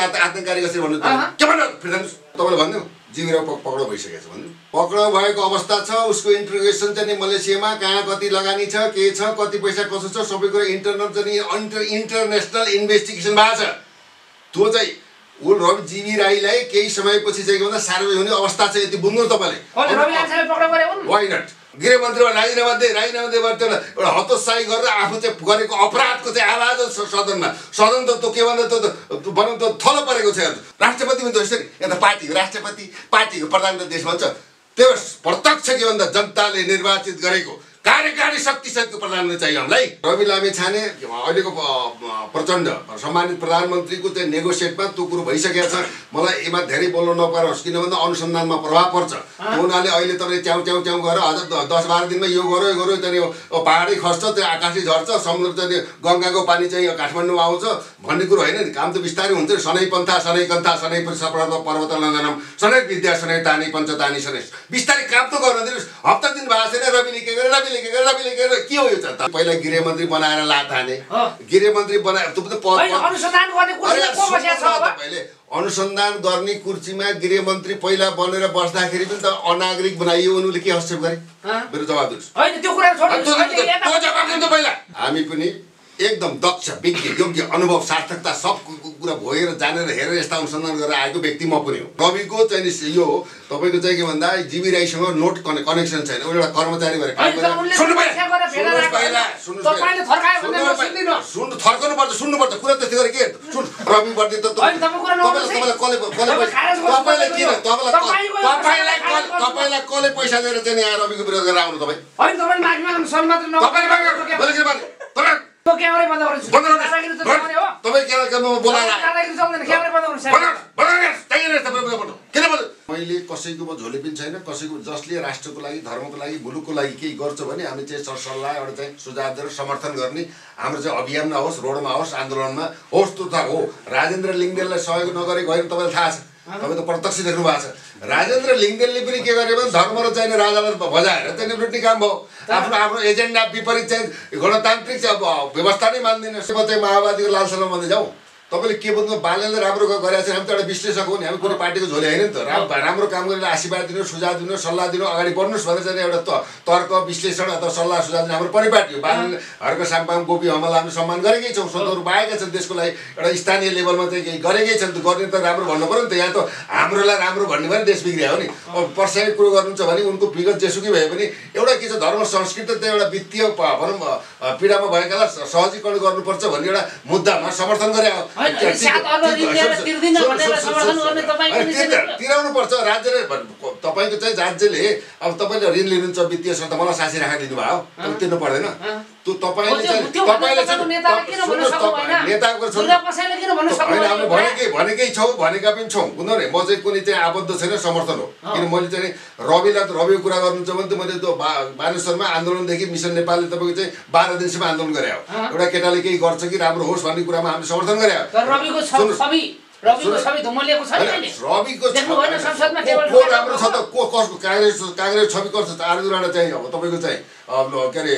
आत आतङ्ककारी कसरी भन्नु के भन्नु? फेरि जानुहोस् तपाईँले भन्नु। जिउरा पक्राउ भइसकेको छ भन्नु। पक्राउ भएको अवस्था छ उसको इन्ट्रोगेसन चाहिँ मलेसियामा कहाँ कति लगानी छ के छ कति पैसा कसो छ सबै कुरो इन्टरनल चाहिँ इन्टर इन्टरनेसनल इन्भेस्टिगेसन भएको छ। त्यो चाहिँ ऊ रवि जिबी राईलाई केही समयपछि चाहिँ के भन्दा सार्वजनिक हुने अवस्था छ यति बुझ्नु तपाईँले। गृहमन्त्रीमा राजीनामा दे राजीनामा दिएबाट एउटा हतोत्साही गरेर आफू चाहिँ गरेको अपराधको चाहिँ आवाज सदनमा। सदन त के भन्दा त त- भनौँ त थलो परेको छ। राष्ट्रपति पनि त यसरी यहाँ त पार्टी हो राष्ट्रपति पार्टीको प्रधानमन्त्री देश भन्छ। त्यो प्रत्यक्ष के भन्दा जनताले निर्वाचित गरेको। कार्यकारी शक्तिसहितको प्रधानमन्त्री चाहियो हामीलाई रवि लामे छाने अहिलेको प्रचण्ड सम्मानित प्रधानमन्त्रीको चाहिँ नेगोसिएटमा त्यो कुरो भइसकेको छ। मलाई यसमा धेरै बोल्नु नपरोस् किन भन्दा अनुसन्धानमा प्रभाव पर्छ। त्यो हुनाले अहिले तपाईँले च्याउ च्याउ च्याउ गरेर अझ द- दस बाह्र दिनमा यो गऱ्यो यो गऱ्यो त्यहाँदेखि अब पाहाडै खस्छ त्यो आकाशै झर्छ समुद्र चाहिँ गङ्गाको पानी चाहिँ काठमाडौँमा आउँछ भन्ने कुरो होइन नि। काम त बिस्तारै हुन्छ। नि सनै पन्था सनै कन्था सनै पर्वत नन्दनम सनै विद्या सनै तानी पञ्चतानी सनै बिस्तारै काम त गर्नु दिनुहोस्। हप्ता दिन भएको छैन रवि के गरे रवि के गरे रवि के गरे के हो यो त पहिला गृहमन्त्री बनाएर लाथाने। गृहमन्त्री बनाएर तपाईँले। अनुसन्धान गर्ने कुर्सीमा गृहमन्त्री पहिला बनेर बस्दाखेरि पनि त अनागरिक बनाइयो उनीहरूले के हस्तक्षेप गरे? मेरो जवाब दिनुहोस्। हामी पनि एकदम दक्ष विज्ञ योग्य अनुभव सार्थकता सब कुरा भोगेर जानेर हेरेर यस्ता अनुसन्धान गरेर आएको व्यक्ति म पनि हो। रविको चाहिँ नि यो हो तपाईँको चाहिँ के भन्दा जिबी राईसँग नोट कने कनेक्सन छैन। एउटा कर्मचारी भएर गरेर सुन्नु गरेर। सुन्नु थर्कनुपर्छ सुन्नुपर्छ। कुरा त्यस्तै गरे के? सुन रविप्रति त तपाईँलाई कसले पैसा दिएर चाहिँ यहाँ रविको विरोध गरेर आउनु तपाईँ मैले के भने तपाईँ त्यो क्यामेरै बन्द गर्नुहोस्। बन्द गर्नुहोस्। दादागिरी त चल्ने हो। तपाईँ के के बोलाएर दादागिरी चल्दैन, क्यामेरै बन्द गर्नुहोस्। बन्द- बन्द गर्नुहोस्। त्यही नै तपाईँ बन्द गर्नु। किन बन्द? मैले कसैको झोले पनि छैन कसैको जसले राष्ट्रको लागि धर्मको लागि मुलुकको लागि केही गर्छ भने हामी चाहिँ सरसल्लाह एउटा चाहिँ सुझाव दिएर समर्थन गर्ने हाम्रो चाहिँ अभियानमा होस् रोडमा होस् आन्दोलनमा होस् त्यो त हो राजेन्द्र लिङ्गदेनलाई सहयोग नगरेको होइन तपाईँलाई थाहा छ तपाईँ त प्रत्यक्ष देख्नु भएको छ। राजेन्द्र लिङ्गदेनले पनि के गरे भने धर्म र चाहिने राजालाई बजाएर त्यहाँनिर लुट्ने काम भयो। आफ्नो आफ्नो एजेन्डा विपरीत चाहिँ गणतान्त्रिक चाहिँ अब व्यवस्था नै मान्दैन। चाहिँ माओवादीको लालसामा भन्दै जाउँ तपाईँले के भन्नु बाल्यले राम्रो गरेको छ हामी त एउटा विश्लेषक हो नि हामी कुनै पार्टीको झोले होइन नि त। राम- राम्रो काम गरेर आशीर्वाद दिनु सुझाव दिनु सल्लाह दिनु अगाडि बढ्नुहोस् भनेर चाहिँ एउटा त- तर्क विश्लेषण अथवा सल्लाह सुझाव दिनु हाम्रो परिपाटी हो। बाल्यले हर्क साम्पाङ गोपी हमला हामी सम्मान गरेकै छौँ सन्तहरू पाएका छन् देशको लागि एउटा स्थानीय लेभलमा चाहिँ केही गरेकै छन् त गर्ने त राम्रो भन्नु पऱ्यो नि त। यहाँ त हाम्रोलाई राम्रो भन्ने भने देश बिग्रियो नि। अब पर्साइड कुरो गर्नुहुन्छ भने उनको विगत जेसुकै भए पनि एउटा के छ धर्म संस्कृति त एउटा वित्तीय भनौँ पीडामा भएकालाई सहजीकरण गर्नुपर्छ भन्ने एउटा मुद्दामा समर्थन गरे तिराउनु पर्छ राज्यले तपाईँको चाहिँ राज्यले अब तपाईँले ऋण लिनुहुन्छ वित्तीय संस्था मलाई साँची राखेर दिनुभयो तिर्नु पर्दैन। भनेकै भनेकै छौँ भनेका पनि छौँ। उनीहरू म चाहिँ कुनै चाहिँ आबद्ध छैन समर्थन हो। किन मैले चाहिँ रविलाई त रविको कुरा गर्नुहुन्छ भने त मैले त्यो बानेश्वरमा आन्दोलनदेखि मिसन नेपालले तपाईँको चाहिँ बाह्र दिनसम्म आन्दोलन गरे हो। एउटा केटाले केही गर्छ कि राम्रो होस् भन्ने कुरामा हामीले समर्थन गरे हो। रविको राम्रो छ त को कसको काङ्ग्रेस काङ्ग्रेस छवि कस्तो छ? आर्जुराडा चाहिँ अब तपाईँको चाहिँ अब के अरे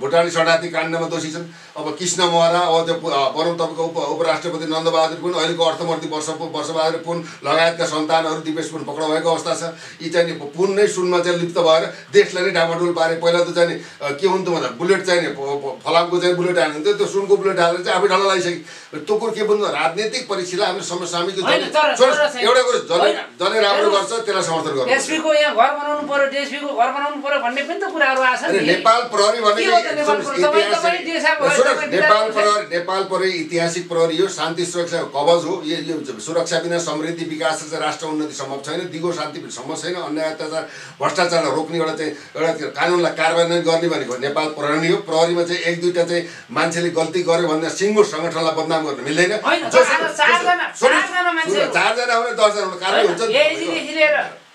भुटानी शरणार्थी काण्डमा दोषी छन्। अब कृष्ण महरा अब त्यो भनौँ तपाईँको उप उपराष्ट्रपति नन्दबहादुर पुन अहिलेको अर्थमन्त्री वर्ष वर्षबहादुर पुन लगायतका सन्तानहरू दिपेश पुन पक्राउ भएको अवस्था छ। यी चाहिँ पुन नै सुनमा चाहिँ लिप्त भएर देशलाई नै डामाडोल पारे। पहिला त चाहिँ के हुन्थ्यो भन्दा बुलेट चाहिँ नि फ- फ- फलामको चाहिँ बुलेट हाल्नुहुन्थ्यो त्यो सुनको बुलेट हालेर चाहिँ आफै ढल्ला लगाइसक्यो त्यो कुरो के भन्नु राजनैतिक परिस्थितिलाई हामीले समसामयिक एउटा कुरो जसले। जसले राम्रो। गर्छ त्यसलाई समर्थन यहाँ घर बनाउनु पर्यो घर बनाउनु पर्यो भन्ने पनि त कुराहरू नेपाल प्रहरी हो नेपाल प्रहरी? नेपाल प्रहरी नेपाल प्रहरी ऐतिहासिक प्रहरी हो शान्ति सुरक्षा कवच हो यो यो सुरक्षा बिना समृद्धि विकास र चाहिँ राष्ट्र उन्नति सम्भव छैन दिगो शान्ति सम्भव छैन अन्याय अत्याचार भ्रष्टाचारलाई रोक्ने एउटा चाहिँ एउटा कानुनलाई कार्यान्वयन गर्ने भनेको नेपाल प्रहरी हो प्रहरीमा चाहिँ एक दुईवटा चाहिँ मान्छेले गल्ती गर्यो भने सिङ्गो सङ्गठनलाई बदनाम गर्न मिल्दैन। चारजना- हुने दसजना हुन्छ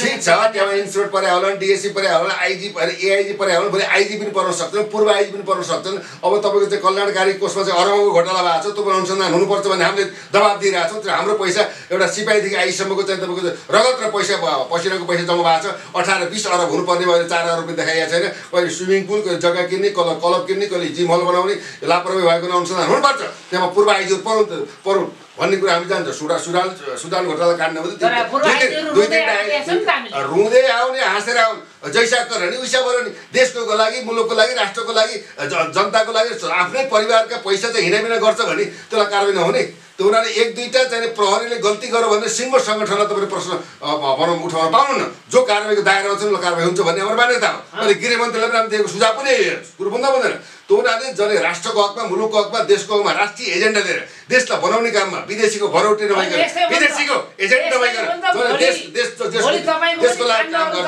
ठिक छ त्यहाँ इन्स्टिट्युट परे होला डिएससी परे होला आइजी परे एआइजी परे होला भोलि आइजी पनि पर्न सक्छन् पूर्व आइजी पनि पर्न सक्छन् अब तपाईँको चाहिँ कल्याणकारी कोषमा चाहिँ अरबौँको घोटाला भएको छ तपाईँ अनुसन्धान हुनुपर्छ भने हामीले दबाब दिइरहेको छौँ। हाम्रो पैसा एउटा सिपाहीदेखि आइसम्मको चाहिँ तपाईँको रगत र पैसा पसिनाको पैसा जम्मा भएको छ। अठार बिस अरब हुनुपर्ने भयो चार अरब रुपियाँ देखाइएको छैन। कहिले स्विमिङ पुल कहिले जग्गा किन्ने कहिले क्लब किन्ने कहिले जिम हल बनाउने लापरवाही भएको अनुसन्धान हुनुपर्छ। त्यहाँ पूर्व आइजीहरू पढौँ त- पढौँ भन्ने कुरा हामी जान्छौँ। सुडा सुडाल सुडाल घोटाला काट्ने तर दुई तिनवटा। रुँदै आउने हाँसेर आउने। जैसा कर नि उइसा गर नि देशको लागि मुलुकको लागि राष्ट्रको लागि जनताको लागि आफ्नै परिवारका पैसा चाहिँ हिँडामिना गर्छ भने त्यसलाई कारवाही नहुने। त्यो उनीहरूले एक दुईवटा चाहिँ प्रहरीले गल्ती गर्यो भने सिङ्गो सङ्गठनलाई तपाईँले प्रश्न भनौँ उठाउन पाउनुहुन्न। जो कारवाहीको दायरामा छ उसलाई कारवाही हुन्छ भन्ने हाम्रो मान्यता हो। अहिले गृहमन्त्रीले पनि हामीले दिएको सुझाव पनि। कुरो बुझ्दा बुझ्दैन त्यो उनीहरूले जसले राष्ट्रको हकमा मुलुकको हकमा देशको हकमा राष्ट्रिय एजेन्डा लिएर देशलाई बनाउने काममा विदेशीको भरौटी नभइकन। विदेशीको नभइकन भोलि- भोलि देशको लागि काम गर्छ।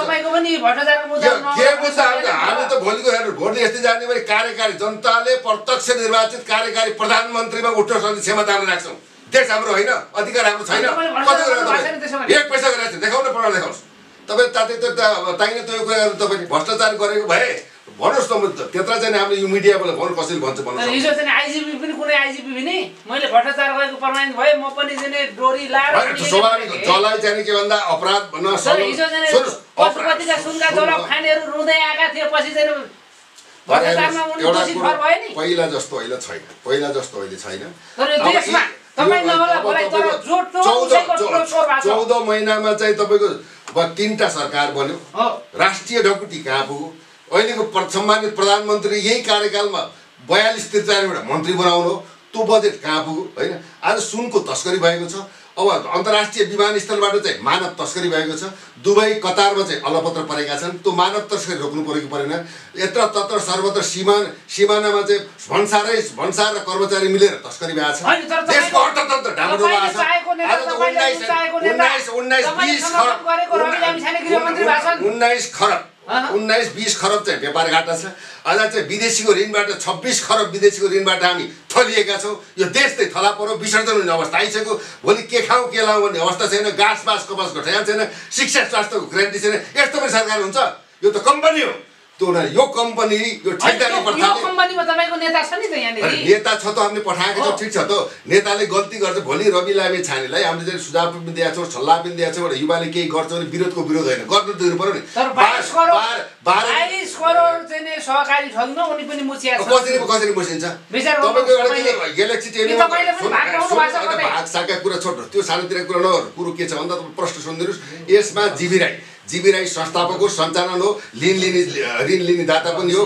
हामीले हामी त भोलिको हेर्नु। भोट यस्तै जाने भने कार्यकारी जनताले प्रत्यक्ष निर्वाचित कार्यकारी प्रधानमन्त्रीमा उठ्न सक्ने क्षमता हामी राख्छौँ। देश हाम्रो होइन अधिकार हाम्रो छैन। एक पैसा गरेको छ देखाउन पढाएर देखाउनुहोस्। तपाईँ ताते त्यो त- ताइने त्यो तपाईँले भ्रष्टाचार गरेको भए भन्नुहोस् त त्यत्र चाहिँ हामीले यो मिडियाबाट भन्नु कसरी भन्छ भन्नु हिजो चाहिँ आइजिपी पनि कुनै आइजिपी पनि मैले भ्रष्टाचार गरेको प्रमाणित भए म पनि चाहिँ डोरी लाएर स्वाभाविक। जसलाई चाहिँ के भन्दा अपराध भन्न हिजो चाहिँ पशुपतिका सुनका जलप खानेहरू रुँदै आएका थिए पछि चाहिँ एउटा कुरो पहिला जस्तो अहिले छैन पहिला जस्तो अहिले छैन। चौध महिनामा चाहिँ तपाईँको तिनवटा सरकार बन्यो। राष्ट्रिय ढकुटी कहाँ पुग्यो अहिलेको सम्मानित प्रधानमन्त्री यही कार्यकालमा बयालिस त्रिचालिसवटा मन्त्री बनाउनु हो। त्यो बजेट कहाँ पुग्यो होइन? आज सुनको तस्करी भएको छ। अब अन्तर्राष्ट्रिय विमानस्थलबाट चाहिँ मानव तस्करी भएको छ। दुबई कतारमा चाहिँ अलपत्र परेका छन्। त्यो मानव तस्करी रोक्नु परेको परेन। यत्र तत्र सर्वत्र सीमा सिमानामा चाहिँ भन्सारै भन्सार र कर्मचारी मिलेर तस्करी भएको छ। देशको अर्थतन्त्र भएको छ। आज उन्नाइस बिस खरब। उन्नाइस। उन्नाइस बिस खरब चाहिँ व्यापार घाटा छ। अझ चाहिँ विदेशीको ऋणबाट छब्बिस खरब विदेशीको ऋणबाट हामी थलिएका छौँ। यो देश चाहिँ थला परो विसर्जन हुने अवस्था आइसक्यो। भोलि के खाउँ के लाउँ भन्ने अवस्था छैन। घाँस बाँस कपासको ठेगान छैन। शिक्षा स्वास्थ्यको ग्यारेन्टी छैन। यस्तो पनि सरकार हुन्छ? यो त कम्पनी हो। त्यो यो कम्पनी यो ठेकदारी नेता छ त हामीले पठाएको छौँ। ठिक छ त। नेताले गल्ती गर्छ भोलि रवि लामे छानेलाई हामीले चाहिँ सुझाव पनि दिएको छौँ सल्लाह पनि दिएको छौँ युवाले केही गर्छ भने विरोधको विरोध होइन। गर्नु दिनु पऱ्यो नि। कसरी कसरी मुसिन्छ? भाग साका कुरा छोड्नु त्यो सानोतिर कुरा नगर्नु कुरो के छ भन्दा तपाईँ प्रश्न सुनिदिनुहोस्। यसमा जिबी राई जिबी राई संस्थापक हो सञ्चालन हो ऋण लिने ऋण लिने दाता पनि हो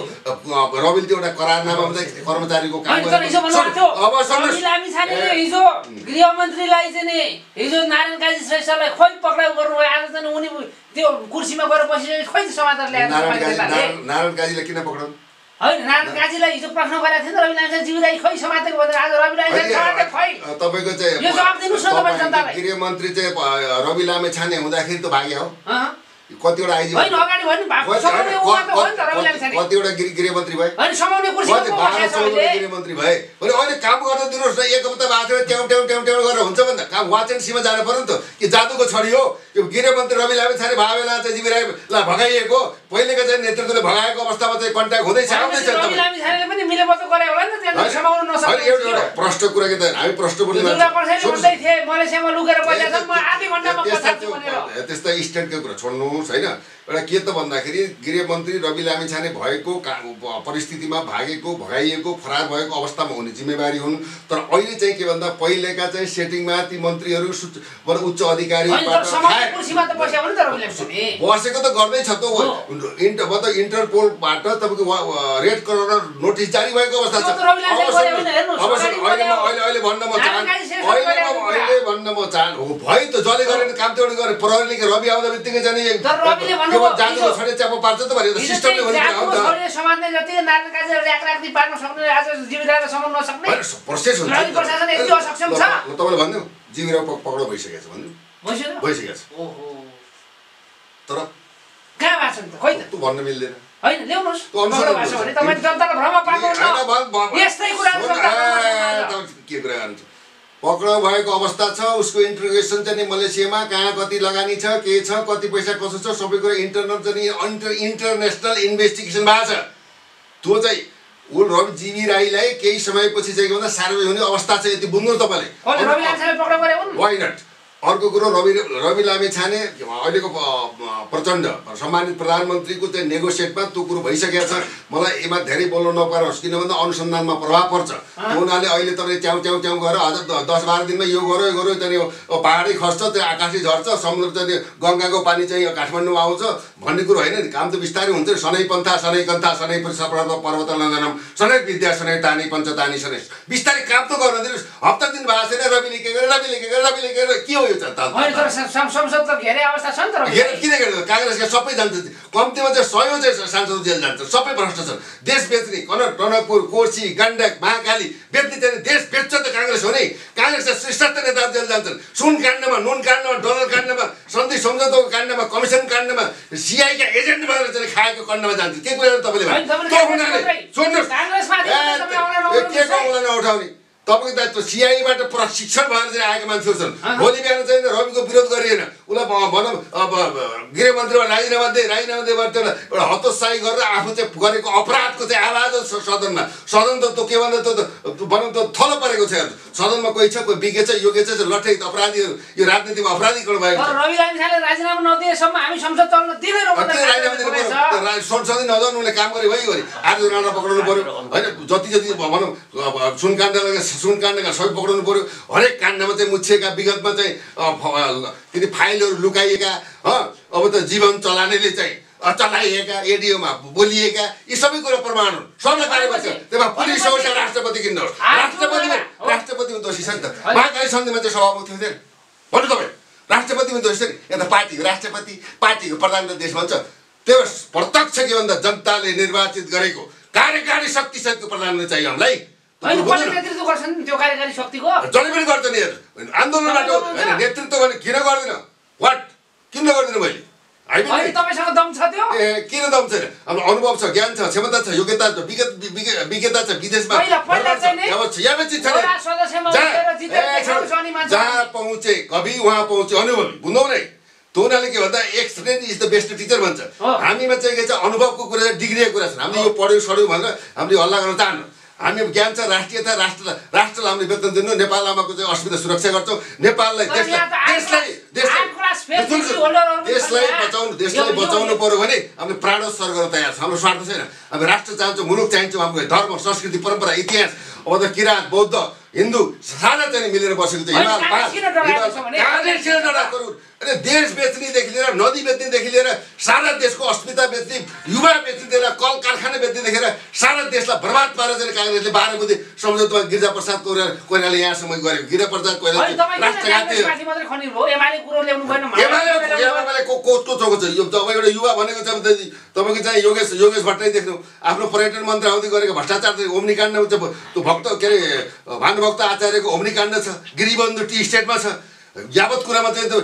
रविले त्यो एउटा करारनामामा चाहिँ कर्मचारीको काम हिजो अब हिजो गृहमन्त्रीलाई चाहिँ नि हिजो नारायण काजी श्रेष्ठलाई खोइ पक्राउ गर्नुभयो आज चाहिँ उनी त्यो कुर्सीमा गएर बसिसकेपछि खोइ समाचार ल्याएर नारायण काजीलाई किन पक्राउनु? होइन नारायण काजीलाई हिजो प्रश्न गरेको थियो नि रवि लामिछाने जीवलाई खोइ समातेको आज रवि लामिछाने खोइ। तपाईँको चाहिँ गृहमन्त्री चाहिँ रवि लामे छाने हुँदाखेरि त भाग्य हो? कतिवटा त त कतिवटा गृह गृहमन्त्री भए। गृहमन्त्री भए। भने अहिले काम गर्न दिनुहोस् न एक हप्ता भएको थियो ट्याउ ट्याउ ट्याउ ट्याउ गरेर हुन्छ भन्दा। काम वाचन सीमा जानु पर्यो नि त। कि जादुको छडी हो। यो गृहमन्त्री रवि लामे छाने भए बेला चाहिँ जीवी राईलाई भगाइएको। पहिलेको चाहिँ नेतृत्वले भगाएको अवस्थामा चाहिँ कन्ट्याक्ट हुँदैछ आउँदैछ एउटा प्रश्न कुरा के त हामी भनेर। त्यस्ता स्ट्यान्डको कुरा छोड्नुहोस् होइन। एउटा के त भन्दाखेरि गृहमन्त्री रवि लामिछाने भएको का- परिस्थितिमा भागेको भगाइएको फरार भएको अवस्थामा हुने जिम्मेवारी हुन्। तर अहिले चाहिँ के भन्दा पहिलेका चाहिँ सेटिङमा ती मन्त्रीहरू उच्च लामिछाने। बसेको त गर्दैछ त मतलब इन्टरपोलबाट तपाईँको रेड कलर नोटिस जारी भएको अवस्था छ। अहिले। अहिले भन्न म चाहन्छु अहिले भन्न म चाहन्छु भयो त जसले गरे नि काम त्यो गरे। प्रहरीले रवि आउँदा बित्तिकै चाहिँ नि तर रविले के भन्नुभयो, भन्छ, जाँदुको हिजो- छडे च्यापो पार्छ त भने हिजो सिस्टमले कुरा हो नि त समात्ने जति नारायण काजी ऱ्याक राख्दी पार्न सक्ने आज जीवितालाई समाउन नसक्ने प्रोसेस हुन्छ। प्रशासन यति असक्षम छ? तपाईँले भन्नु। जिबिरा पक्राउ भइसकेको छ भन्नु। भइसकेको छ। ओहो। तर कहाँ भएको छ नि त? खोइ भन्न मिल्दैन। होइन ल्याउनुहोस्। भने तपाईँले जनतालाई भ्रम यस्तै। तपाईँ के कुरा गर्नुहुन्छ? पक्राउ भएको अवस्था छ उसको इन्ट्रोगेसन चाहिँ मलेसियामा कहाँ कति लगानी छ के छ कति पैसा कसो छ सबै कुरो इन्टरनल चाहिँ इन्टर इन्टरनेसनल इन्भेस्टिगेसन भएको छ। त्यो चाहिँ ऊ रवि जीवी राईलाई केही समयपछि चाहिँ के भन्दा सार्वजनिक हुने अवस्था छ यति बुझ्नु तपाईँले। गरे अर्को कुरो रवि रवि लामे छाने अहिलेको प्रचण्ड सम्मानित प्रधानमन्त्रीको चाहिँ नेगोसिएटमा त्यो कुरो भइसकेको छ। मलाई यसमा धेरै बोल्नु नपरोस् किन भन्दा अनुसन्धानमा प्रभाव पर्छ। त्यो हुनाले अहिले तपाईँले च्याउ च्याउ च्याउ गरेर अझ दस बाह्र दिनमा यो गऱ्यो यो गऱ्यो त्यहाँदेखि पाहाडै खस्छ त्यो आकाशै झर्छ समुद्र चाहिँ गङ्गाको पानी चाहिँ काठमाडौँमा आउँछ भन्ने कुरो होइन नि। काम त बिस्तारै हुन्छ। सनै पन्था सनै कन्था सनै पर्वत पर्वत नन्दनम सनै विद्या सनै तानी पञ्चतानी सनै। बिस्तारै काम त गर्नु दिनुहोस्। हप्ता दिन भएको छैन रविले के गर्यो रविले के गर्यो रविले के गर्यो के हो यो त संसद त घेरे अवस्था छ नि त किन गर्नु काङ्ग्रेसका सबै जान्छ कम्तीमा चाहिँ सयौँ चाहिँ सांसद जेल जान्छ। सबै भ्रष्ट छन् देश बेच्ने कन टनकपुर कोर्सी गण्डक महाकाली बेच्ने चाहिँ देश बेच्छ त काङ्ग्रेस हो नि। काङ्ग्रेसका श्रेष्ठ नेताहरू जेल जान्छन्। सुन काण्डमा नुन काण्डमा डलर काण्डमा सन्धि सम्झौताको काण्डमा कमिसन काण्डमा सिआईका एजेन्ट भएर चाहिँ खाएको काण्डमा जान्छ। के कुरा तपाईँले सुन्नुहोस् के को नउठाउने तपाईँको दायित्व सिआईबाट प्रशिक्षण भएर चाहिँ आएका मान्छेहरू छन्। भोलि बिहान चाहिँ रविको विरोध गरिएन। उसलाई भनौँ अब गृहमन्त्रीमा राजीनामा दिए राजीनामा दिएबाट त्यसलाई एउटा हतोत्साही गरेर आफू चाहिँ गरेको अपराधको चाहिँ आवाज स- सदनमा। सदन त त्यो के भन्दा त्यो त भनौँ त थलो परेको छ। सदनमा कोही छ कोही बिगे छ योगे छ लठै अपराधीहरू यो राजनीतिमा अपराधीकरण भएको छ। संसद छ। नजाउनु उसले काम गरे भइगयो आज राणा पक्राउनु पर्यो। होइन जति जति भनौँ अब सुन काण्डका सबै पक्राउनु पर्यो। हरेक काण्डमा चाहिँ मुछिएका विगतमा चाहिँ के अरे फाइलहरू लुकाइएका ह अब त जीवन चलानेले चाहिँ चलाइएका एडियोमा बोलिएका यी सबै कुरो प्रमाण हुन्। कार्यवाही छ त्यसमा पुलिस होस् या राष्ट्रपति किन होस्। आज राष्ट्रपतिमा हो। राष्ट्रपतिमा दोषी छ नि त। महाकाली सन्धिमा चाहिँ सभामुख थियो भन्नु तपाईँ राष्ट्रपतिमा दोषी छ नि? यहाँ त पार्टीको राष्ट्रपति पार्टीको प्रधानमन्त्री देश भन्छ। त्यो प्रत्यक्ष के भन्दा जनताले निर्वाचित गरेको कार्यकारी शक्ति सहितको प्रधानमन्त्री चाहियो हामीलाई। नेतृत्व गर्छन् त्यो कार्यकारी शक्तिको। जसले पनि गर्छ नि आन्दोलनबाट नेतृत्व भने किन गर्दिनँ? वाट किन गर्दिनँ मैले? तपाईँसँग दम छ त्यो। ए किन दम छैन? हाम्रो अनुभव छ ज्ञान छ क्षमता छ योग्यता छ विज्ञता छ विदेशमा जहाँ पहुँचे कवि उहाँ पहुँचे अनुभवी बुझ्नु नै। त्यो हुनाले के भन्दा experience is the best teacher भन्छ। हामीमा चाहिँ के छ अनुभवको कुरा डिग्रीको कुरा छ हामीले यो पढ्यौँ सढ्यौँ भनेर हामीले हल्ला गर्न चाहनु हामी ज्ञान छ राष्ट्रियता राष्ट्र राष्ट्रलाई हामीले वेतन दिनु नेपाल आमाको चाहिँ अस्मिता सुरक्षा गर्छौँ। नेपाललाई देशलाई। बचाउनु देशलाई बचाउनु पर्यो भने हामीले प्राणोत्सर्ग गर्न तयार छ। हाम्रो स्वार्थ छैन। हामी राष्ट्र चाहन्छौँ मुलुक चाहन्छौँ हाम्रो धर्म संस्कृति परम्परा इतिहास अब त किराँत बौद्ध हिन्दू सारा चाहिँ मिलेर बसेको छ हिमाल। अनि देश बेच्नेदेखि लिएर नदी बेच्नेदेखि लिएर सारा देशको अस्मिता बेच्ने युवा बेच्नेदेखि लिएर कल कारखाना बेच्नेदेखि लिएर सारा देशलाई बर्बाद पारेर चाहिँ काङ्ग्रेसले बाह्र बुद्धि सम्झौतामा गिरिजा प्रसाद कोइरा कोइराले यहाँसम्म गरेको गिरिजा प्रसाद होइन कोइराले तपाईँ किन राष्ट्रघाती हो। काङ्ग्रेसमाथि मात्रै खनिर भयो एमाले कुरो ल्याउनु भएन एमाले एमाले को कोचको चोको छ? यो तपाईँ एउटा युवा भनेको छ तपाईँको चाहिँ योगेश योगेश भट्टराई देख्नु। आफ्नो पर्यटन मन्त्री आउँदै गरेको भ्रष्टाचार ओम्निकाण्ड भक्त के अरे भानुभक्त आचार्यको ओम्निकाण्ड छ। गिरिबन्धु टी स्टेटमा छ। यावत कुरामा चाहिँ त्यो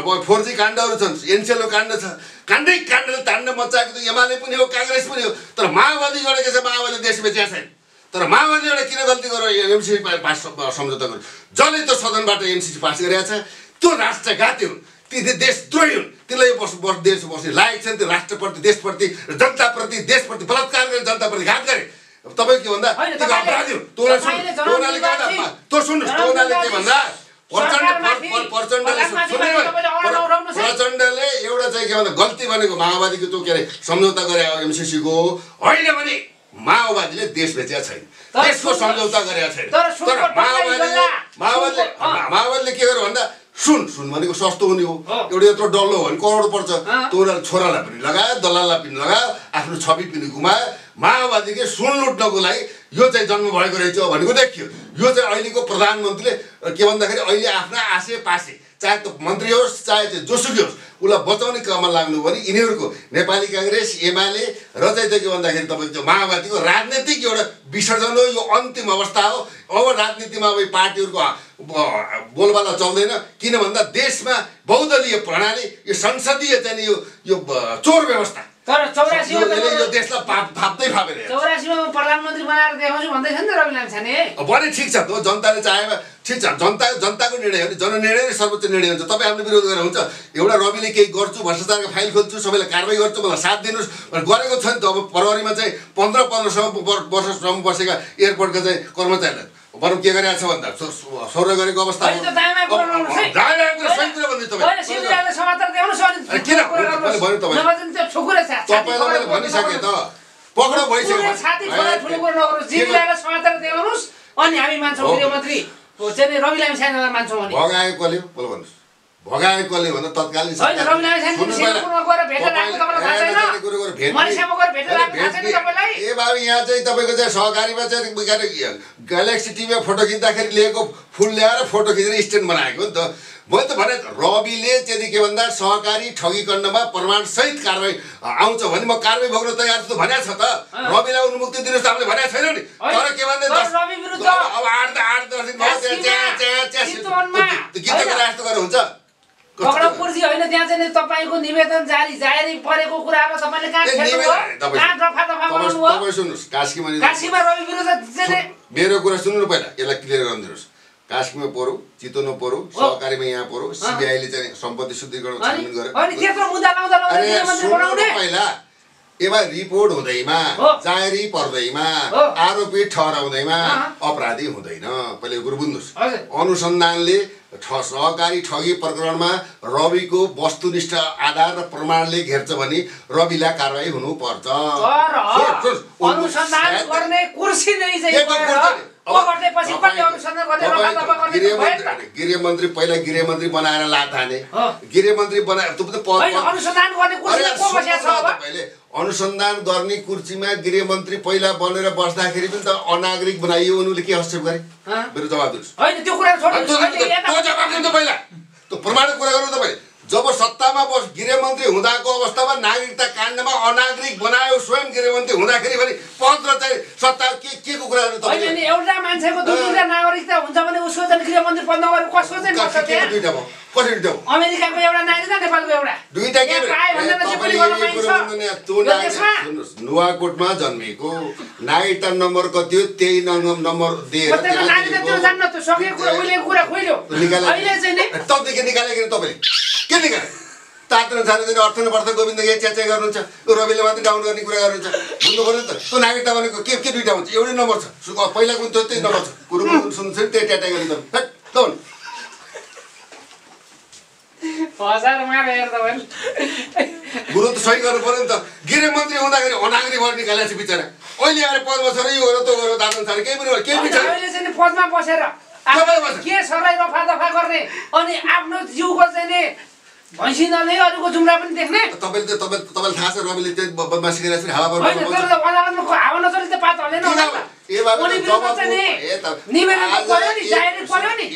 अब फोर जी काण्डहरू छन् एनसेलको काण्ड छ। काण्डै काण्डले ताण्ड मचाएको त एमाले पनि हो काङ्ग्रेस पनि हो। तर माओवादी एउटा के छ? माओवादी देश बेचिया छैन तर माओवादी एउटा किन गल्ती गरेर एमसिसी पास सम्झौता गर्यो? जसले त्यो सदनबाट एमसिसी पास गरेका छ त्यो राष्ट्रघाती हुन्। ती दे- देशद्रोही हुन्। तिनलाई यो बस बस देश बस्ने लायक छैन त्यो राष्ट्रप्रति देशप्रति र जनताप्रति देशप्रति बलात्कार गरे जनताप्रति घात गरे। तपाईँ के भन्दा? त्यो अपराधी हुन्। त्यो सुन्नुहोस् त्यो के भन्दा? प्रचण्डले एउटा चाहिँ के भन्दा गल्ती भनेको माओवादीको त्यो के अरे सम्झौता गरे एमसिसीको होइन भने माओवादीले देश बेचेका छैन। देशको सम्झौता गरेका छैन। तर माओवादीले माओवादीले। माओवादीले के गर्यो भन्दा सुन सुन भनेको सस्तो हुने हो। एउटा यत्रो डल्लो हो भने करोड पर्छ। त्यो उनीहरूले छोरालाई पनि लगायो दलाललाई पनि लगायो आफ्नो छवि पनि गुमायो माओवादीले सुन लुट्नको लागि यो चाहिँ जन्म भएको रहेछ भनेको देखियो। यो चाहिँ अहिलेको प्रधानमन्त्रीले के भन्दाखेरि अहिले आफ्ना आसे पासे चाहे त्यो मन्त्री होस् चाहे त्यो जोसुकै होस् उसलाई बचाउने क्रममा लाग्नु भने यिनीहरूको नेपाली काङ्ग्रेस एमाले र चाहिँ त्यो के भन्दाखेरि तपाईँको त्यो माओवादीको राजनैतिक एउटा विसर्जन हो यो अन्तिम अवस्था हो। अब राजनीतिमा अब पार्टीहरूको बोलबाला चल्दैन। किन भन्दा देशमा बहुदलीय प्रणाली यो संसदीय चाहिँ यो यो चोर व्यवस्था। तर चौरासीमा प्रधानमन्त्री बनाएर देखाउँछु भन्दैछ नि त रवि लामिछाने भने ठिक छ त जनताले चाहेमा ठिक छ जनता जनताको निर्णय हो नि जननिर्णय नै सर्वोच्च निर्णय हुन्छ। तपाईँ हामीले विरोध गरेर हुन्छ। एउटा रविले केही गर्छु भ्रष्टाचारको फाइल खोल्छु सबैलाई कारवाही गर्छु मलाई साथ दिनुहोस्। भनेर गरेको छ नि त अब फरवरीमा चाहिँ पन्ध्र पन्ध्रसम्म वर- वर्षसम्म बसेका एयरपोर्टका चाहिँ कर्मचारीलाई। भनौँ के गरिरहेको छ भन्दा सौर्य गरेको अवस्था तपाईँलाई। भनिसकेँ त पक्राउ भइसक्यो अनि हामी मान्छौँ रवि लामिछानेलाई मान्छौँ अनि भगाएको कसले हो? बोल भन्नुहोस् भगाएको कसले भन्दा तत्कालीन? ए, बाबु यहाँ चाहिँ तपाईँको चाहिँ सहकारीमा चाहिँ के अरे ग्यालेक्सी टिभीमा फोटो खिच्दाखेरि लिएको फुल ल्याएर फोटो खिचेर स्ट्यान्ड बनाएको नि त। मैले त भने रविले चाहिँ के भन्दा सहकारी ठगी काण्डमा प्रमाणसहित कारवाही आउँछ भने म कारवाही भोग्न तयार छु भनेको छ त। रविलाई उन्मुक्ति दिनुहोस् त हामीले भनेको छैन नि। तर के भन्दै अब आठ आठ दस दिन भयो त्यहाँ च्या च्या च्या चितवनमा, त्यो गीत गरेर यस्तो गरेर हुन्छ कस्तो- पक्राउ पुर्जी होइन त्यहाँ चाहिँ नि तपाईँको निवेदन जारी जारी परेको कुरामा तपाईँले कहाँ कहाँ दफा दफा बनाउनु भयो सुन्नुहोस् कास्कीमा काशीमा रवि नि मेरो कुरा सुन्नु पहिला यसलाई क्लियर गरिदिनुहोस् कास्कीमा पऱ्यो चितवनमा पऱ्यो सहकारीमा यहाँ पऱ्यो सिबिआईले चाहिँ सम्पत्ति शुद्धिकरण छानबिन गर्यो पहिला रिपोर्ट हुँदैमा। जाहेरी पर्दैमा। आरोपी ठहराउँदैमा। अपराधी हुँदैन पहिले कुरो बुझ्नुहोस्। अनुसन्धानले ठ- सहकारी ठगी प्रकरणमा रविको वस्तुनिष्ठ आधार र प्रमाणले घेर्छ भने रविलाई कारवाही हुनुपर्छ। गृहमन्त्री पहिला गृहमन्त्री बनाएर लाथाने। गृहमन्त्री बनाएर अनुसन्धान गर्ने अरे कुर्सी को बसेको छ सुन्नु न अब तपाईँले अनुसन्धान गर्ने कुर्सीमा गृहमन्त्री पहिला बनेर बस्दाखेरि पनि त अनागरिक बनाइयो उनीहरूले के हस्तक्षेप गरे? मेरो जवाब दिनुहोस्। त्यो प्रमाणित कुरा गर्नु तपाईँ जब सत्तामा बस गृहमन्त्री हुँदाको अवस्थामा नागरिकता काण्डमा अनागरिक बनायो स्वयं गृहमन्त्री हुँदाखेरि पनि पद र चाहिँ सत्ता के के को कुरा एउटा मान्छेको दुई दुईवटा नागरिकता हुन्छ भने उसको चाहिँ गृहमन्त्री पद नगरेर कसको चाहिँ कसरी अमेरिकाको एउटा नागरिक नेपालको एउटा। दुईटा के नागरिक- नुवाकोटमा जन्मेको नागरिकता नम्बर कति हो त्यही नम्बर दिएर प्रत्येक त्यहाँ नागरिकता त्यो दिएको- जान्न त्यो सकेको कुरा उहिलेको कुरा खोइल्यो निकाले अहिले चाहिँ नि तपाईँले निकालेको तपाईँले? के निकाले तातन छाने चाहिँ अर्थ नपर्थ गोविन्द यहाँ च्याच्या गर्नुहुन्छ? रविले मात्रै डाउन गर्ने कुरा गर्नुहुन्छ। बुझ्नु पऱ्यो नि त। त्यो नागरिकता भनेको के के दुइटा हुन्छ? एउटै नम्बर छ। पहिलाको पनि त्यो त्यही नम्बर छ। कुरो सुन्नु छ त्यही ट्याटा गर्ने ल तपाईँले कुरो त सही गर्नु पऱ्यो नि त। गृहमन्त्री हुँदाखेरि अनागरिक भएर निकालेको छ बिचरा। अहिले आएर पदमा छ र यो हो र त्यो हो दादन अरे केही पनि हो, केही पनि छैन अहिले चाहिँ नि पदमा बसेर। के सरलाई रफा दफा गर्ने? अनि आफ्नो जिउको चाहिँ नि भैँसी नले अरूको जुम्रा पनि देख्ने। तपाईँले त तपाईँ तपाईँलाई थाहा छ रविले बदमासी गरेर हावा नचले त पात हल्दैन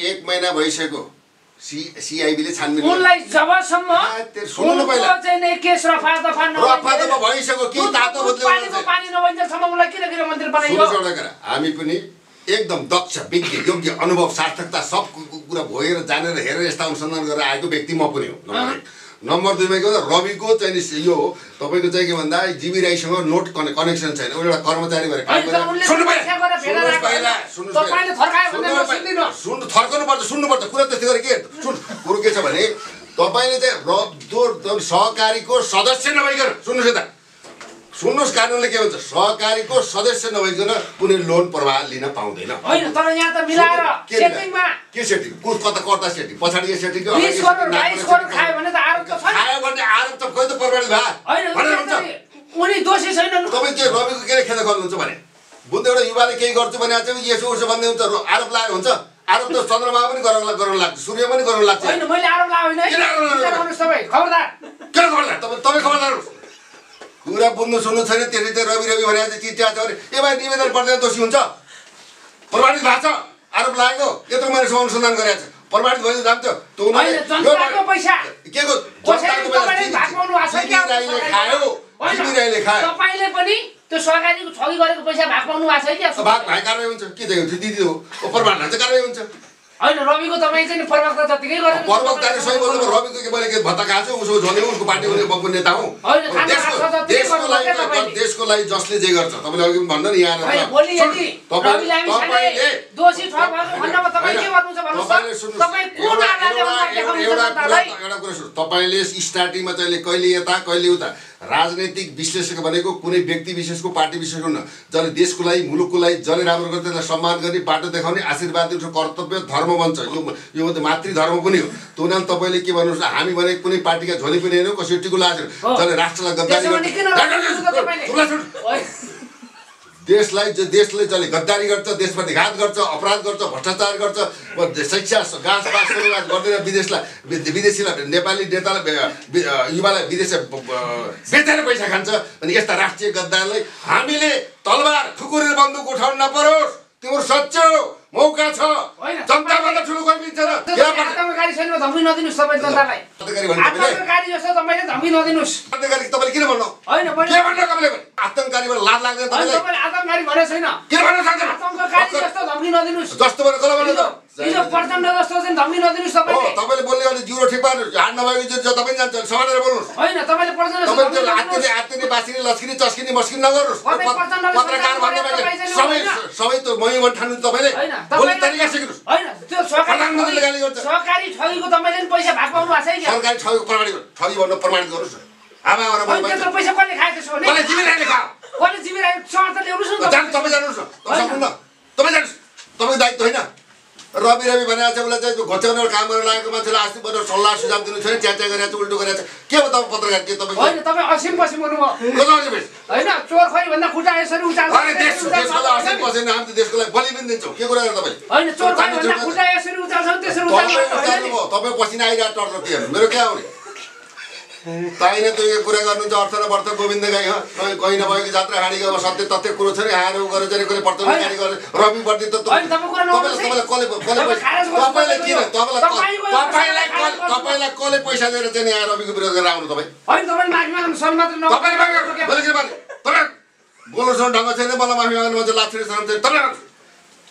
एक- महिना भइसक्यो। सी सिआइबीले छानबिन। उनलाई जबसम्म सुन्नु पहिला। चाहिँ नि केस रफा दफा रफा दफा भइसक्यो केही तातो बदल्यो पानीको पानी नभइन्जेलसम्म उनलाई किन गृहमन्त्री बनाइयो? सुन्नुहोस् एउटा कुरा हामी पनि एकदम दक्ष विज्ञ योग्य अनुभव सार्थकता सब कुरा भोगेर जानेर हेरेर यस्ता अनुसन्धान गरेर आएको व्यक्ति म पनि हो नम्बर एक नम्बर दुईमा के भन्दा रविको चाहिँ यो हो तपाईँको चाहिँ के भन्दा जिबी राईसँग नोट कने कनेक्सन छैन ऊ एउटा कर्मचारी भएर गरेर सुन्नु परीक्षा गरेर भेला सुन्नुहोस् राखेको पहिला होइन। सुन्नुहोस् पहिला। तपाईँले थर्कायो भने म सुन्नुहोस् सुन्दिनँ। पहिला। सुन्नु थर्कनु पर्छ सुन्नुपर्छ कुरा त्यस्तै गरे के सुन कुरो के छ भने तपाईँले चाहिँ र सहकारीको सदस्य नभइकन सुन्नुहोस् यता सुन्नुहोस् कानुनले के भन्छ सहकारीको सदस्य नभइकन कुनै लोन प्रवाह लिन पाउँदैन। होइन तर यहाँ त मिलाएर के मिलाएर? सेटिङमा के सेटिङ? कता कर्ता सेटिङ? पछाडि यो सेटिङ? खायो भने त आरोप त छ नि। खायो भने आरोप त खोइ त प्रमाणित भए। होइन भनेर उनी हुन्छ। चाहिँ- उनी दोषी छैनन्। तपाईँ के रविको के खेल गर्नुहुन्छ भने? बुझ्दै एउटा युवाले केही गर्छु भने चाहिँ यसो उसो भन्दै हुन्छ आरोप लागेको हुन्छ। आरोप त चन्द्रमा पनि गराउन गराउन लाग्छ सूर्य पनि गराउन लाग्छ। होइन मैले आरोप लगाएको होइन। खबरदार। तपाईँ तपाईँ। कुरा बुझ्नु सुन्नु छैन त्यसरी चाहिँ रवि रवि भनेर चाहिँ चिट्या छ भने ए भाइ निवेदन पर्दैन दोषी हुन्छ। प्रमाणित भएको छ। आरोप लागेको। यत्रो मानिसको अनुसन्धान गरेको छ। प्रमाणित भयो जान्छ। के को खायो। राईले खायो। तपाईँले पनि त्यो सरकारीको ठगी गरेको पैसा भाग पाउनु भएको छ क्या? भाग भाइ कारवाही हुन्छ। के चाहिँ हुन्छ दिदी हो। प्रमाण हुन्छ कारवाही हुन्छ। होइन रविको तपाईँ चाहिँ नि प्रवक्ता जतिकै गरेर पर्वतकारी सही बोल्नु रविको के मैले के भत्ता खाएको छु उसको झोले उसको पार्टी उसले म नेता हुँ। होइन, खानु देशको लागि जसले जे गर्छ। तपाईँले अघि पनि भन्नु नि यहाँ तपाईँले एउटा- कुरा स्टार्टिङमा चाहिँ कहिले यता कहिले उता? राजनैतिक विश्लेषक भनेको कुनै व्यक्ति विशेषको पार्टी विशेष हुन्न। जसले देशको लागि मुलुकको लागि जसले राम्रो गर्छ त्यसलाई सम्मान गर्ने बाटो देखाउने आशीर्वाद दिनु कर्तव्य धर्म बन्छ यो यो मातृधर्म पनि हो। त्यो हुनाले तपाईँले के भन्नुहोस् हामी भने कुनै पार्टीका झोली पनि होइन कसै टिको लाएको हो। छैन जसले राष्ट्रलाई देशलाई देशले जसले गद्दारी गर्छ देशप्रति घात गर्छ अपराध गर्छ भ्रष्टाचार गर्छ शिक्षा घाँस सुरुवात गर्दैन विदेशलाई विदेशीलाई नेपाली नेतालाई युवालाई विदेश बेचेर पैसा खान्छ। अनि यस्ता राष्ट्रिय गद्दारलाई हामीले तलवार खुकुरेर बन्दुक उठाउनु नपरोस्। तिम्रो सच्चो मौका छ। जनताभन्दा ठुलो कोही पनि छैन? आतङ्ककारी छैन भने धम्की नदिनुहोस् तपाईँ जनतालाई। आतङ्ककारी जस्तो तपाईँले धम्की नदिनुहोस्। आतङ्ककारी तपाईँले किन भन्नु? होइन के मैले भन्नु तपाईँले भने? आतङ्ककारीबाट लाज लाग्दैन होइन, तपाईँलाई। तपाईँले आतङ्ककारी भनेको छैन। किन भन्नु सक्दैन आतङ्ककारी जस्तो धम्की नदिनुहोस्। जस्तो कसलाई भन्नु हिजो त? प्रचण्ड जस्तो चाहिँ धम्की हो तपाईँले। बोल्ने भने जिरो ठिक पार्नु हात नभएको जो जो तपाईँ जान्छ। समानेर बोल्नुहोस्। होइन तपाईँले प्रचण्ड जस्तो तपाईँ धम्की त्यो आत्तिने नदिनुहोस्। आत्तिने बासिने लस्किने चस्किने मस्किने नगर्नुहोस् तपाईँ पत- प्रचण्डले पत्रकार भन्ने सबै। सबै त मै मन ठान्नु तपाईँले। होइन बोल्ने तरिका सिक्नुहोस्। होइन त्यो सहकारी प्रधानमन्त्रीले गाली गर्छ। सहकारी ठगीको तपाईँले नि पैसा भाग पाउनु भएको छ क्या? सरकारी ठगी प्रमाणित गर्नु ठगी भन्नु प्रमाणित गर्नुहोस्। न आमा आमा होइन त्यत्रो पैसा कसले खाएको छ भने? कसले जिम्मेदारी खाओ कसले जिम्मेदारी सहर त ल्याउनुहोस् न जानु तपाईँ। तपाईँ जानुहोस् न। तपाईँ होइन। सक्नु न तपाईँ जानुहोस्। तपाईँको दायित्व होइन। रवि रवि भनेको छ उसलाई चाहिँ घोच्याउने काम गरेर लागेको मान्छेलाई अस्ति बरु सल्लाह सुझाव दिनु छैन च्याच्या गरेर चाहिँ उल्टो गरेर चाहिँ के हो तपाईँ पत्रकार के तपाईँ? होइन तपाईँ असिम पसिम होइन चोर खै भन्दा खुट्टा यसरी उचाल्छ। अरे देश देशको लागि असल पसेन हामी त देशको लागि बलि पनि दिन्छौँ। के कुरा गर्नु तपाईँले होइन चोर खै चाँदी भन्दा चोर- खुट्टा यसरी उचाल्छ नि त्यसरी तपाईँ पसिना आइरहेको टर्छ त्यो मेरो क्या आउने ताइने त्यो यो कुरा गर्नुहुन्छ अर्थ र वर्थ गोविन्द गाई कहीँ नभएको जात्रा खाडी गयो सत्य तथ्य कुरो छ नि उ गरेर चाहिँ कसले होइन। गाडी गरेर रवि त। तपाईँलाई किन तपाईँलाई तपाईँलाई कसले- पैसा दिएर चाहिँ यहाँ रविको विरोध गरेर आउनु तपाईँ बोल्नुसँग ढङ्ग छैन मलाई माफी माग्नु मान्छे तपाईँ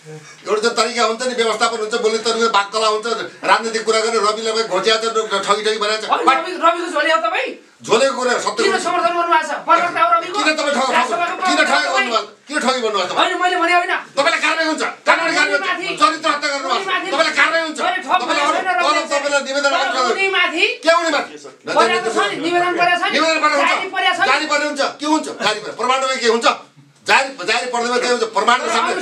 एउटा चाहिँ तरिका हुन्छ नि व्यवस्थापन हुन्छ बोल्ने तरिका बाक्कला हुन्छ राजनीतिक कुरा गर्ने रविलाई पनि घोटिया छ ठगी ठगी बनाएको होइन, छ रवि- रविको झोली हो तपाईँ? झोलेको कुरा सत्य किन। समर्थन गर्नुभएको छ? तपाईँ ठग किन ठगी भन्नुभएको तपाईँलाई कारवाही हुन्छ। चरित्र हत्या गर्नुभएको छ। उनीमाथि- तपाईँलाई कारवाही हुन्छ। तपाईँलाई निवेदन के हुने माथि निवेदन हुन्छ। नि। जारी पर्ने हुन्छ। के हुन्छ? जारी पर्ने प्रमाणमा के हुन्छ? जारी जारी प्रमाणको सामने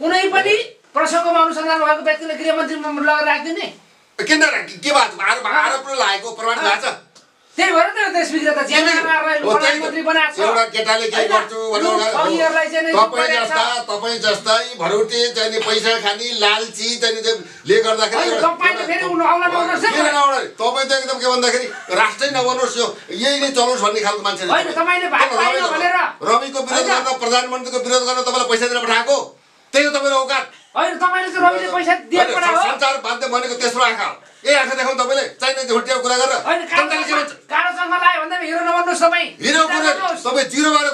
कुनै पनि प्रसङ्गमा अनुसन्धान भएको व्यक्तिले गृहमन्त्री लगेर राखिदिने? किन के भएको? आरोप आरोपले लागेको प्रमाण भएको छ? त्यही भएर त देश बिग्रेर त ज्यानमारलाई हो, त्यही त। प्रधानमन्त्री बनाएको एउटा केटाले होइन? गर्छु तपाईँ। जस्ता तपाईँ जस्तै भरौटे चाहिँ पैसा खाने लालची चाहिँ ले गर्दाखेरि? तपाईँ त एकदम के भन्दाखेरि राष्ट्रै नबनोस् यो यही नै चलोस् भन्ने खालको मान्छे। रविको विरोध। गर्न प्रधानमन्त्रीको विरोध गर्न तपाईँलाई पैसा दिएर पठाएको त्यही हो तपाईँको औकात होइन तपाईँले चाहिँ रविले पैसा दिएर हो सञ्चार माध्यम भनेको तेस्रो आँखा यही आँखा देखाउनु तपाईँले? चाहिने झुटिया कुरा गरेर। भन्दा हिरो नबन्नुहोस् तपाईँ। हिरो विचार कुरा। तपाईँ जिरोबाट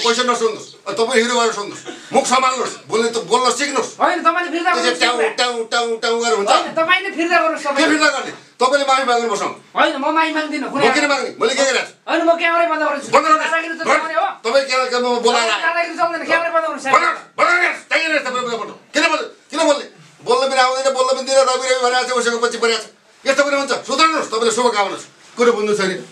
क्वेसन नसुन्नुहोस् अ, तपाईँ हिरोबाट सुन्नुहोस् मुख सम्हाल्नुहोस्। बोल्ने त बोल्न सिक्नुहोस्। होइन तपाईँले फिर्ता त्यसरी ट्याउ गर्नुहोस् ट्याउ ट्याउ ट्याउ गरेर हुन्छ। होइन तपाईँले फिर्ता गर्नुहोस् के तपाईँ। फिर्ता गर्ने? तपाईँले माफी माग्नु मसँग होइन म माइ माग्दिनँ म कुनै किन माग्ने? मैले के होइन म क्यामेरै बन्द गर्छु तपाईँ बोलाएर बोल्ने। किन बोल्ने? बोल्न पनि आउँदैन बोल्न पनि दिएर रवि रवि भनेको छ उसको पछि परेको छ यस्तो पनि हुन्छ। सुधार्नुहोस् तपाईँले शुभकामना कुरो बुझ्नु छैन।